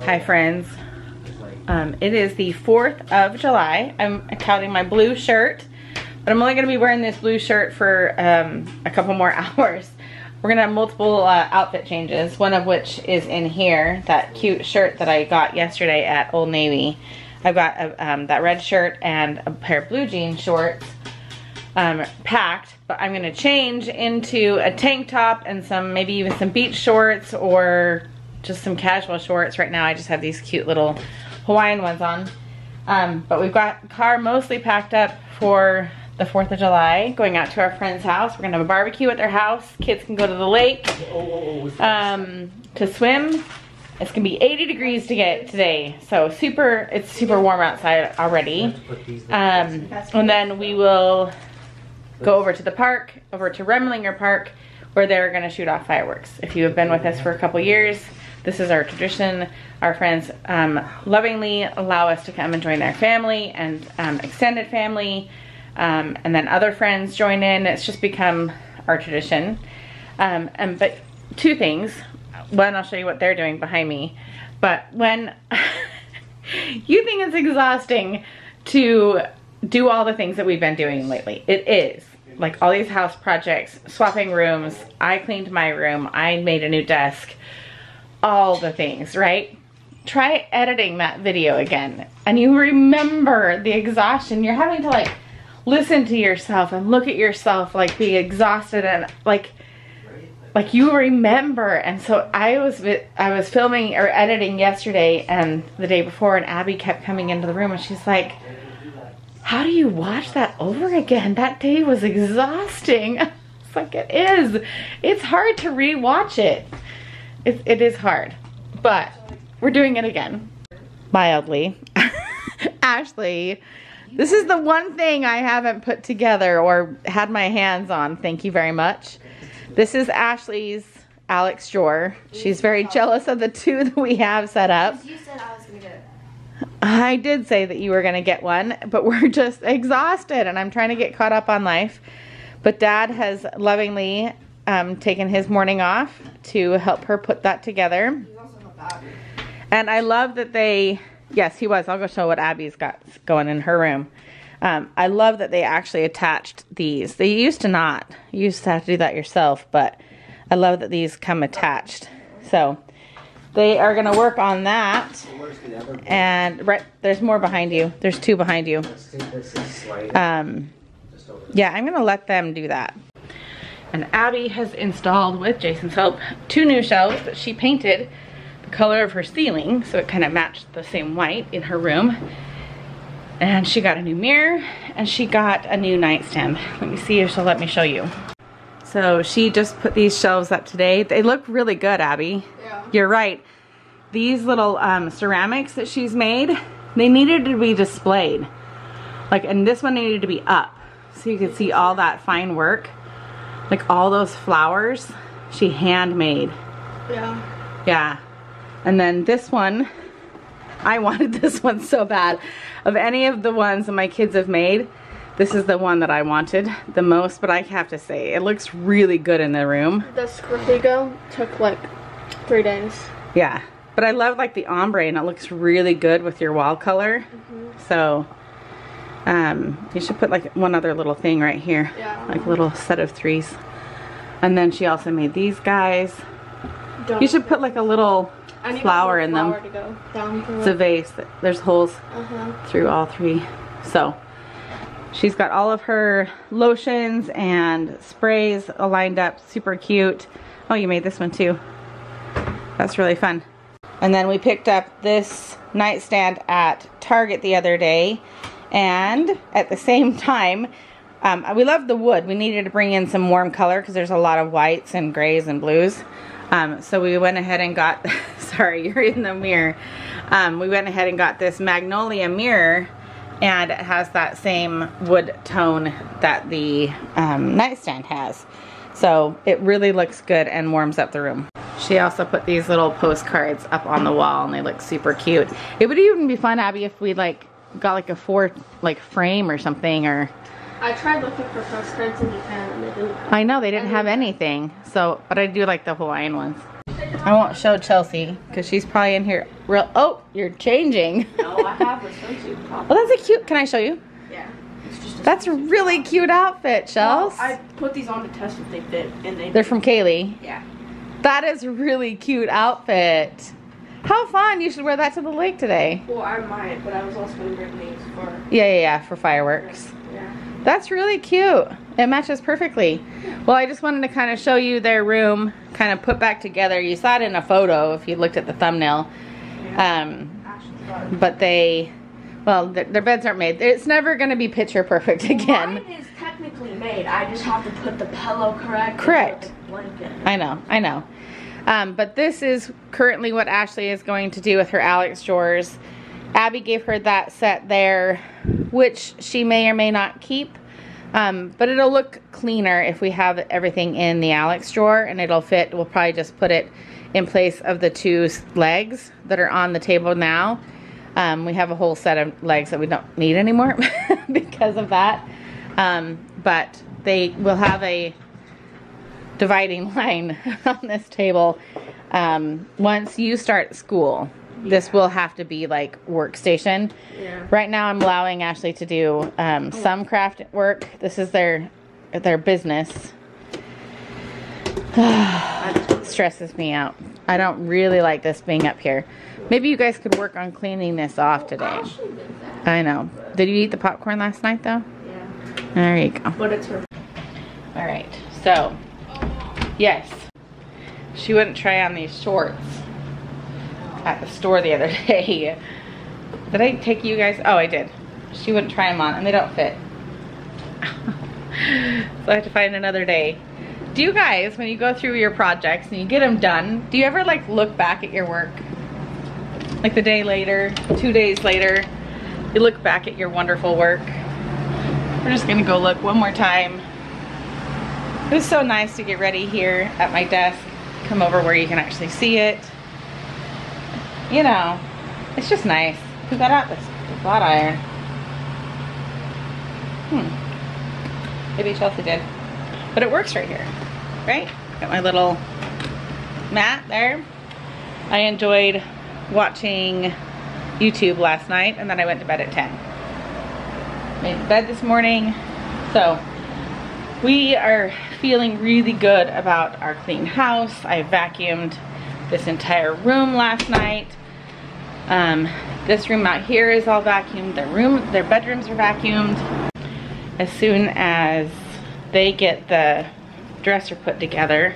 Hi friends. Um, it is the 4th of July. I'm counting my blue shirt, but I'm only going to be wearing this blue shirt for um, a couple more hours. We're going to have multiple uh, outfit changes, one of which is in here, that cute shirt that I got yesterday at Old Navy. I've got a, um, that red shirt and a pair of blue jean shorts um, packed, but I'm going to change into a tank top and some, maybe even some beach shorts or just some casual shorts. Right now I just have these cute little Hawaiian ones on. Um, but we've got car mostly packed up for the 4th of July, going out to our friend's house. We're gonna have a barbecue at their house. Kids can go to the lake um, to swim. It's gonna be 80 degrees to get today. So super, it's super warm outside already. Um, and then we will go over to the park, over to Remlinger Park, where they're gonna shoot off fireworks. If you have been with us for a couple years, this is our tradition. Our friends um, lovingly allow us to come and join their family and um, extended family. Um, and then other friends join in. It's just become our tradition. Um, and But two things. One, I'll show you what they're doing behind me. But when you think it's exhausting to do all the things that we've been doing lately, it is like all these house projects, swapping rooms. I cleaned my room. I made a new desk all the things, right? Try editing that video again and you remember the exhaustion. You're having to like listen to yourself and look at yourself like be exhausted and like like you remember. And so I was I was filming or editing yesterday and the day before and Abby kept coming into the room and she's like how do you watch that over again? That day was exhausting. It's like it is. It's hard to re-watch it it, it is hard, but we're doing it again. Mildly. Ashley, this is the one thing I haven't put together or had my hands on. Thank you very much. This is Ashley's Alex drawer. She's very jealous of the two that we have set up. You said I was gonna get it. I did say that you were going to get one, but we're just exhausted and I'm trying to get caught up on life. But dad has lovingly um, taken his morning off to help her put that together. And I love that they, yes, he was. I'll go show what Abby's got going in her room. Um, I love that they actually attached these. They used to not. You used to have to do that yourself, but I love that these come attached. So they are going to work on that. And right, there's more behind you. There's two behind you. Um, yeah, I'm going to let them do that. And Abby has installed, with Jason's help, two new shelves that she painted the color of her ceiling, so it kind of matched the same white in her room. And she got a new mirror, and she got a new nightstand. Let me see if she'll let me show you. So she just put these shelves up today. They look really good, Abby. Yeah. You're right. These little um, ceramics that she's made, they needed to be displayed. Like, and this one needed to be up so you could see all that fine work. Like all those flowers, she handmade. Yeah. Yeah. And then this one, I wanted this one so bad. Of any of the ones that my kids have made, this is the one that I wanted the most, but I have to say, it looks really good in the room. The Squirtigo took like three days. Yeah. But I love like the ombre and it looks really good with your wall color. Mm -hmm. So, um, you should put like one other little thing right here. Yeah. Like a little set of threes. And then she also made these guys. Don't you should put like a little flower in flower them. it's a vase. There's holes uh -huh. through all three. So she's got all of her lotions and sprays lined up. Super cute. Oh, you made this one too. That's really fun. And then we picked up this nightstand at Target the other day. And at the same time, um, we love the wood. We needed to bring in some warm color because there's a lot of whites and grays and blues. Um, so we went ahead and got, sorry, you're in the mirror. Um, we went ahead and got this magnolia mirror and it has that same wood tone that the um, nightstand has. So it really looks good and warms up the room. She also put these little postcards up on the wall and they look super cute. It would even be fun, Abby, if we like got like a four like frame or something or I tried looking for postcards in Japan and they didn't I know they didn't have anything so but I do like the Hawaiian ones I won't show Chelsea because she's probably in here real. Oh, you're changing. No, I have a swimsuit top. Well, that's a cute. Can I show you? Yeah. It's just a That's a really cute outfit, Well, I put these on to test if they fit, and they. They're from Kaylee. Yeah. That is a really cute outfit. How fun! You should wear that to the lake today. Well, I might, but I was also gonna bring these for. Yeah, yeah, yeah, for fireworks. Yeah. That's really cute. It matches perfectly. Well, I just wanted to kind of show you their room, kind of put back together. You saw it in a photo if you looked at the thumbnail. Um, got it. but they, well, their, their beds aren't made. It's never going to be picture perfect again. Mine is technically made. I just have to put the pillow correct. and Correct. put the Blanket. I know, I know. Um, but this is currently what Ashley is going to do with her Alex drawers. Abby gave her that set there, which she may or may not keep. Um, but it'll look cleaner if we have everything in the Alex drawer and it'll fit. We'll probably just put it in place of the two legs that are on the table now. Um, we have a whole set of legs that we don't need anymore because of that. Um, but they will have a dividing line on this table. Um, once you start school, this will have to be like workstation. Yeah. Right now, I'm allowing Ashley to do um, some craft work. This is their their business. Stresses me out. I don't really like this being up here. Maybe you guys could work on cleaning this off today. Ashley did that. I know. Did you eat the popcorn last night though? Yeah. There you go. But it's her. All right, so yes, she wouldn't try on these shorts at the store the other day. Did I take you guys? Oh, I did. She wouldn't try them on, and they don't fit. so I have to find another day. Do you guys, when you go through your projects and you get them done, do you ever like look back at your work? Like the day later, two days later, you look back at your wonderful work. We're just gonna go look one more time. It was so nice to get ready here at my desk. Come over where you can actually see it. You know, it's just nice. Who got out this flat iron? Hmm. Maybe Chelsea did. But it works right here, right? Got my little mat there. I enjoyed watching YouTube last night and then I went to bed at 10. Made bed this morning. So we are feeling really good about our clean house. I vacuumed this entire room last night. Um, this room out here is all vacuumed. Their room, their bedrooms are vacuumed. As soon as they get the dresser put together,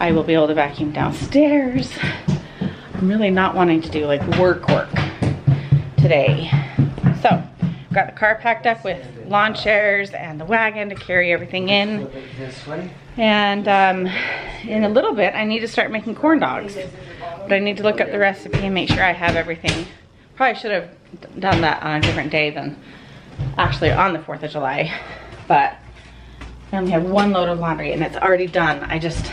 I will be able to vacuum downstairs. I'm really not wanting to do like work work today. Got the car packed up with lawn chairs and the wagon to carry everything in. And um, in a little bit, I need to start making corn dogs. But I need to look up the recipe and make sure I have everything. Probably should have done that on a different day than actually on the 4th of July. But I only have one load of laundry and it's already done. I just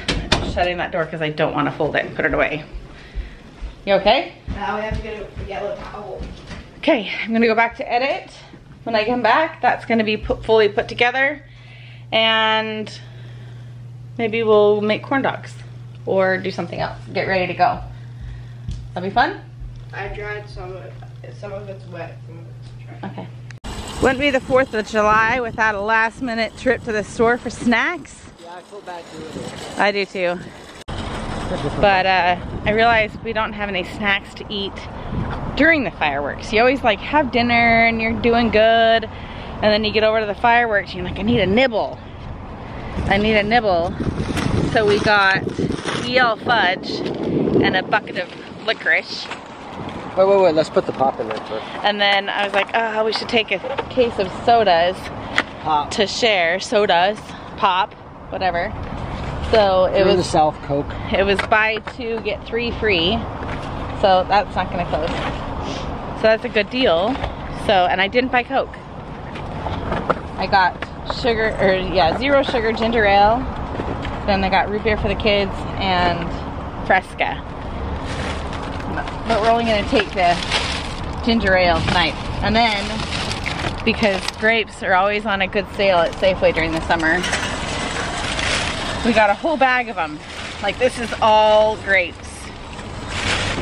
shutting that door because I don't want to fold it and put it away. You okay? Now we have to get a yellow towel. Okay, I'm gonna go back to edit. When I come back, that's gonna be put, fully put together. And maybe we'll make corn dogs or do something else. Get ready to go. That'll be fun? I dried some of it. Some of it's wet, some of it's dry. Okay. Wouldn't be the 4th of July without a last minute trip to the store for snacks. Yeah, I feel bad doing it. I do too. But uh, I realized we don't have any snacks to eat during the fireworks. You always like have dinner and you're doing good. And then you get over to the fireworks and you're like, I need a nibble. I need a nibble. So we got E.L. Fudge and a bucket of licorice. Wait, wait, wait. Let's put the pop in there first. And then I was like, oh, we should take a case of sodas Pop. to share. Sodas, pop, whatever. So it was the South Coke. It was buy two, get three free. So that's not gonna close. So that's a good deal. So, and I didn't buy Coke. I got sugar, or yeah, zero sugar ginger ale. Then I got root beer for the kids and Fresca. But we're only gonna take the ginger ale tonight. And then, because grapes are always on a good sale at Safeway during the summer, we got a whole bag of them, Like this is all grapes.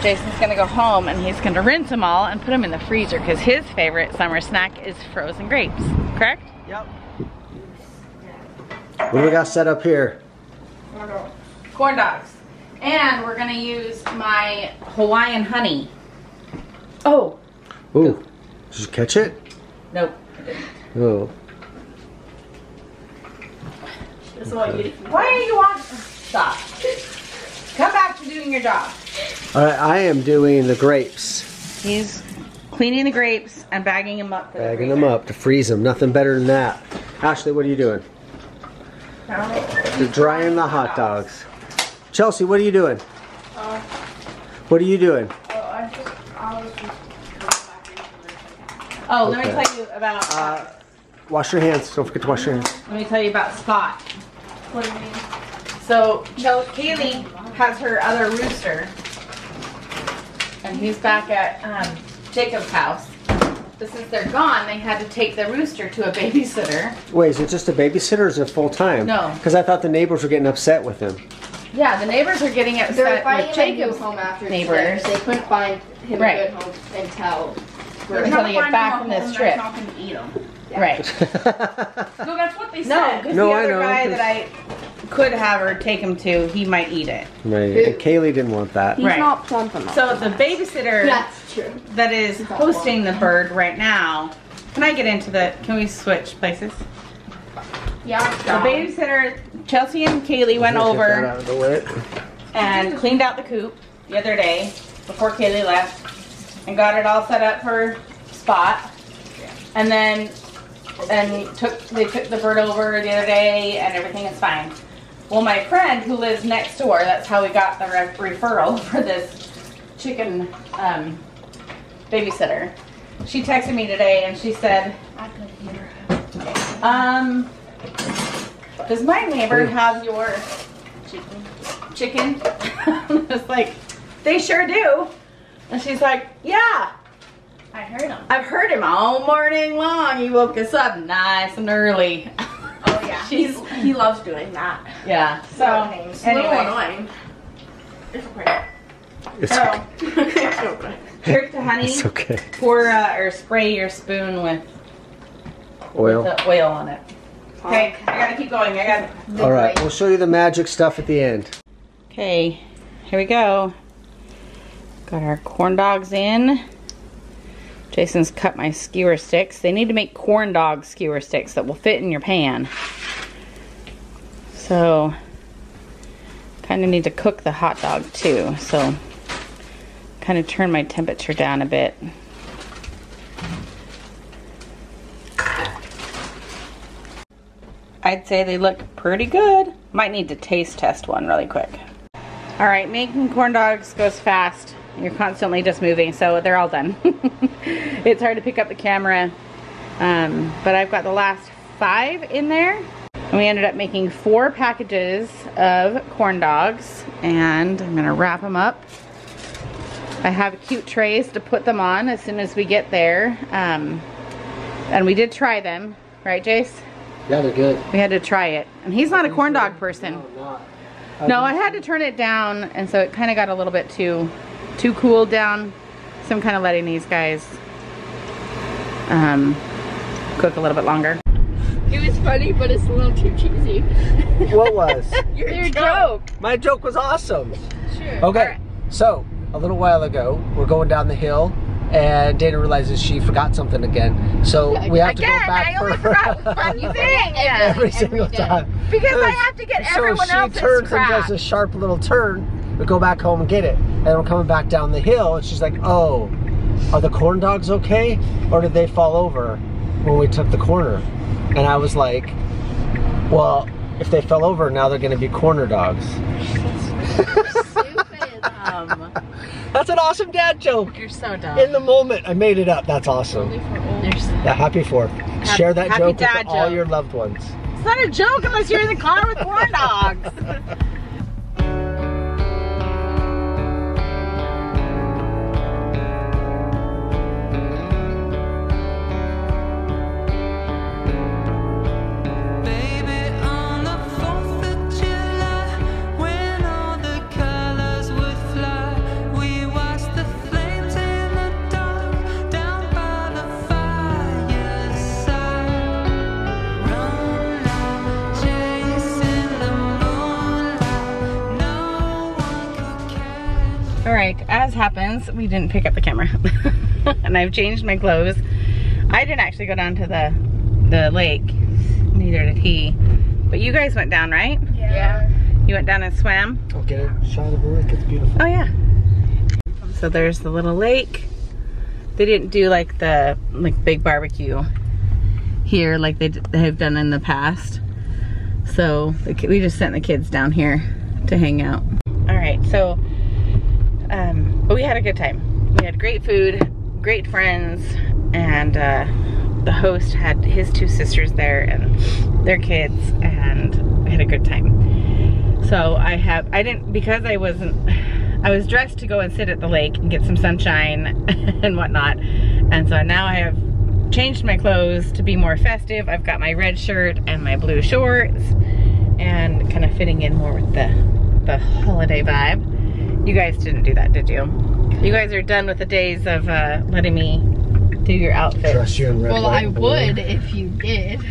Jason's gonna go home and he's gonna rinse them all and put them in the freezer because his favorite summer snack is frozen grapes, correct? Yep. What do we got set up here? Corn dogs. And we're gonna use my Hawaiian honey. Oh, Ooh. Did you catch it? nope. I didn't. Oh. This is what you, why are you on? Stop. Come back to doing your job. All right, I am doing the grapes. He's cleaning the grapes and bagging them up. for the Bagging freezer. them up to freeze them. Nothing better than that. Ashley, what are you doing? You're drying the hot dogs. Chelsea, what are you doing? Uh, What are you doing? oh, I just, I was just back into it. Oh, let me tell you about. Uh, wash your hands. Don't forget to wash your hands. let me tell you about Spot. What do you mean? So, Chel- Kaylee has her other rooster, and he's back at um, Jacob's house. But since they're gone, they had to take the rooster to a babysitter. Wait, is it just a babysitter or is it full time? No. Because I thought the neighbors were getting upset with him. Yeah, the neighbors are getting They were upset finding with a new Jacob's home after neighbors. They couldn't find him Right. a good home until. They're Until they get back from this trip. Not going to eat them. Right. No, that's what they No, said. because No, the I other know, guy 'cause- that I could have her take him to, he might eat it. right. And Kaylee didn't want that. He's Right. not plump enough. So the babysitter that's true. that is hosting the bird right now. Can I get into the? Can we switch places? Yeah. The babysitter, Chelsea and Kaylee went Get that over out of the way. and cleaned out the coop the other day before Kaylee left and got it all set up for Spot. And then and took they took the bird over the other day and everything is fine. Well, my friend who lives next door, that's how we got the re- referral for this chicken um, babysitter. She texted me today and she said, I could hear um, does my neighbor have your chicken. chicken? I was like, they sure do. And she's like, yeah, I heard him. I've heard him all morning long. He woke us up nice and early. Oh yeah. She's- He's, he loves doing that. yeah. So it's a little annoying. It's okay. It's, so okay. trick to honey. it's okay. Pour uh, or spray your spoon with, Oil. with the oil on it. Okay, I gotta keep going. I gotta. All right, we'll show you the magic stuff at the end. Okay, here we go. Got our corn dogs in. Jason's cut my skewer sticks. They need to make corn dog skewer sticks that will fit in your pan. So, kind of need to cook the hot dog too. So, kind of turn my temperature down a bit. I'd say they look pretty good. Might need to taste test one really quick. All right, making corn dogs goes fast. You're constantly just moving, so they're all done. it's hard to pick up the camera, um, but I've got the last five in there. And we ended up making four packages of corn dogs, and I'm gonna wrap them up. I have cute trays to put them on as soon as we get there. Um, and we did try them, right, Jace? Yeah, they're good. We had to try it. And he's not a corn dog person. No, I had to turn it down, and so it kind of got a little bit too, too cooled down. So I'm kind of letting these guys um, cook a little bit longer. It was funny, but it's a little too cheesy. What was? Your, joke. My joke was awesome. Sure. Okay, so a little while ago, we're going down the hill, and Dayna realizes she forgot something again. So we have to go Again, back I only for forgot one fucking thing. every single day. time. Because I have to get so everyone she else's turns crap. and does a sharp little turn. We go back home and get it, and we're coming back down the hill, and she's like, "Oh, are the corn dogs okay, or did they fall over when we took the corner?" And I was like, "Well, if they fell over, now they're going to be corner dogs." Um, That's an awesome dad joke. you're so dumb. In the moment, I made it up. That's awesome. Only for old. Yeah, happy Fourth. Share that happy joke with dad all your loved ones. It's not a joke unless you're in the car with corn dogs. happens, we didn't pick up the camera. and I've changed my clothes. I didn't actually go down to the the lake. Neither did he. But you guys went down, right? Yeah. You went down and swam? I'll get a shot of the lake. It's beautiful. Oh yeah. So there's the little lake. They didn't do like the like big barbecue here like they, they have done in the past. So we just sent the kids down here to hang out. All right, so but we had a good time. We had great food, great friends, and uh, the host had his two sisters there and their kids, and we had a good time. So I have, I didn't, because I wasn't, I was dressed to go and sit at the lake and get some sunshine and whatnot. And so now I have changed my clothes to be more festive. I've got my red shirt and my blue shorts and kind of fitting in more with the, the holiday vibe. You guys didn't do that, did you? You guys are done with the days of uh, letting me do your outfit. Dress you in red, Well, white, I blue. would if you did.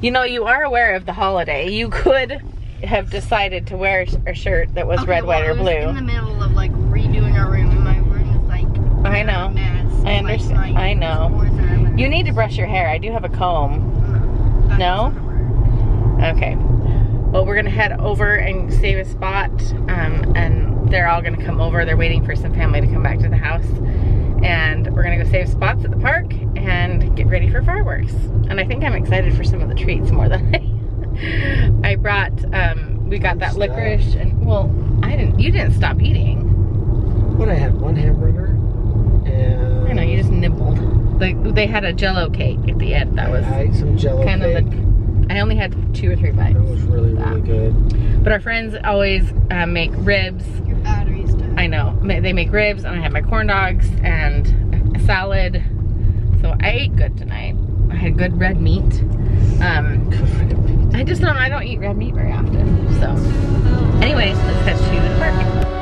You know, you are aware of the holiday. You could have decided to wear a shirt that was Okay, red, well, white, I or was in the blue. middle of like redoing our room, and my room is like I know. a mess. I Like, understand. my I know. drawers are a mess. You need to brush your hair. I do have a comb. That No? Okay. Well, we're gonna head over and save a spot, um, and they're all gonna come over. They're waiting for some family to come back to the house, and we're gonna go save spots at the park and get ready for fireworks. And I think I'm excited for some of the treats more than I. I brought. Um, we got that licorice, and well, I didn't. You didn't stop eating. What I had one hamburger and I know you just nibbled. Like they had a Jello cake at the end. That was I ate some Jello kind of cake. the. I only had two or three bites. that was really really good. But our friends always uh, make ribs. Your battery's dead. I know. They make ribs, and I had my corn dogs and a salad. So I ate good tonight. I had good red meat. Um, I just don't. I don't eat red meat very often. So, anyways, let's head to the park.